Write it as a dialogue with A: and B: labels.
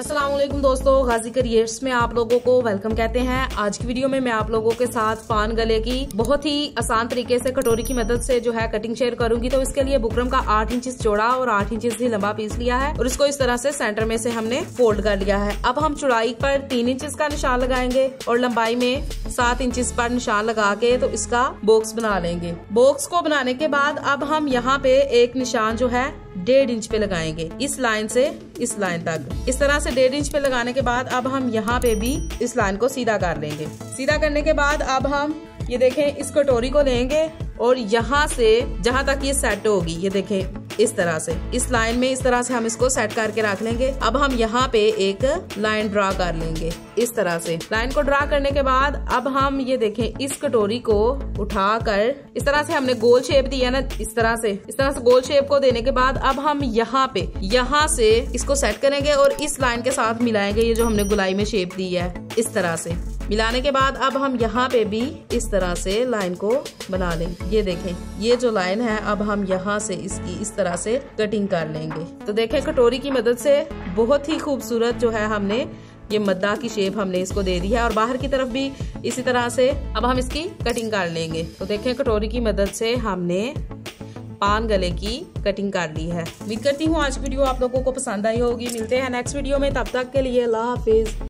A: असलम दोस्तों गाजी करियर्स में आप लोगों को वेलकम कहते हैं। आज की वीडियो में मैं आप लोगों के साथ पान गले की बहुत ही आसान तरीके से, कटोरी की मदद से जो है कटिंग शेयर करूँगी। तो इसके लिए बुकरम का आठ इंच चौड़ा और आठ इंच ही लंबा पीस लिया है और इसको इस तरह से सेंटर में से हमने फोल्ड कर लिया है। अब हम चौड़ाई पर तीन इंच का निशान लगाएँगे और लंबाई में सात इंच पर निशान लगा के तो इसका बॉक्स बना लेंगे। बॉक्स को बनाने के बाद अब हम यहाँ पे एक निशान जो है, डेढ़ इंच पे लगाएँगे। इस लाइन से इस लाइन तक। इस तरह से डेढ़ इंच पे लगाने के बाद अब हम यहाँ पे भी इस लाइन को सीधा कर लेंगे। सीधा करने के बाद अब हम, ये देखें, इस कटोरी को लेंगे और यहाँ से जहाँ तक ये सेट होगी, ये देखें। इस तरह से। इस लाइन में इस तरह से हम इसको सेट करके रख लेंगे। अब हम यहाँ पे एक लाइन ड्रा कर लेंगे। इस तरह से। लाइन को ड्रा करने के बाद अब हम ये देखें, इस कटोरी को उठाकर इस तरह से हमने गोल शेप दिया ना, इस तरह से। इस तरह से गोल शेप को देने के बाद अब हम यहाँ पे, यहाँ से इसको सेट करेंगे और इस लाइन के साथ मिलाएँगे ये जो हमने गुलाई में शेप दी है। इस तरह से। मिलाने के बाद अब हम यहाँ पे भी इस तरह से लाइन को बना लेंगे ये देखें, ये जो लाइन है, अब हम यहाँ से इसकी इस तरह से कटिंग कर लेंगे। तो देखें, कटोरी की मदद से बहुत ही खूबसूरत जो है हमने ये मद्दा की शेप हमने इसको दे दी है और बाहर की तरफ़ भी इसी तरह से अब हम इसकी कटिंग कर लेंगे। तो देखें, कटोरी की मदद से हमने पान गले की कटिंग कर ली है। उम्मीद करती हूँ आज वीडियो आप लोगों को पसंद आई होगी। मिलते हैं नेक्स्ट वीडियो में। तब तक के लिए अल्लाह हाफिज।